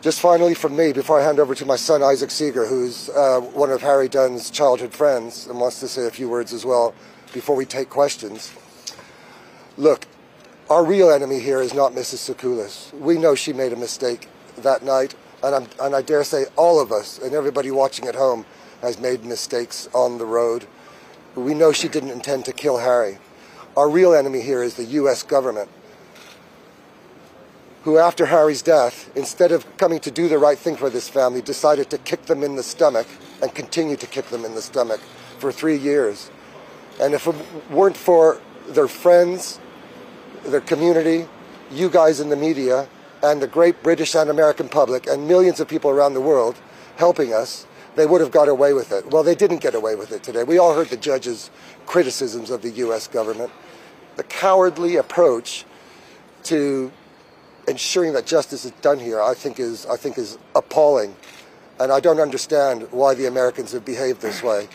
Just finally from me, before I hand over to my son Isaac Seiger, who's uh, one of Harry Dunn's childhood friends and wants to say a few words as well before we take questions. Look, our real enemy here is not Mrs. Sacoolas. We know she made a mistake that night, and, I'm, and I dare say all of us and everybody watching at home has made mistakes on the road. We know she didn't intend to kill Harry. Our real enemy here is the U.S. government, who, after Harry's death, instead of coming to do the right thing for this family, decided to kick them in the stomach and continue to kick them in the stomach for three years. And if it weren't for their friends, their community, you guys in the media, and the great British and American public, and millions of people around the world helping us, they would have got away with it. Well, they didn't get away with it today. We all heard the judge's criticisms of the U.S. government. The cowardly approach to ensuring that justice is done here, I think, is I think is appalling, and I don't understand why the Americans have behaved this way.